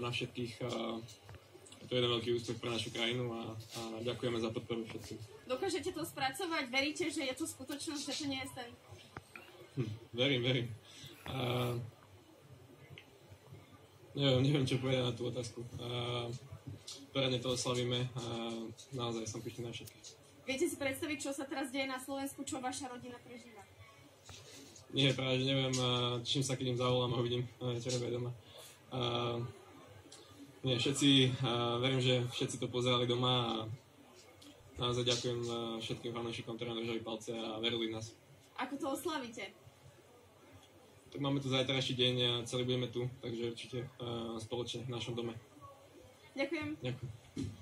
na všetkých. A je to jeden veľký úspech pre našu krajinu a, a ďakujeme za podporu všetkým. Dokážete to spracovať? Veríte, že je to skutočnosť, že to nie je sen? Hm, verím, verím. A, neviem, neviem, čo povedať na tú otázku. A, Poradne to oslavíme a naozaj som pyšný na všetkých. Viete si predstaviť, čo sa teraz deje na Slovensku, čo vaša rodina prežíva? Nie, práve že neviem, čím sa keď im zavolám a uvidím tebe doma. A, nie, všetci, a verím, že všetci to pozerali doma a naozaj ďakujem všetkým fanúšikom, ktorí nám držali palce a verili nás. Ako to oslavíte? Tak máme tu zajtrajší deň a celý budeme tu, takže určite uh, spoločne v našom dome. Ďakujem. Ďakujem.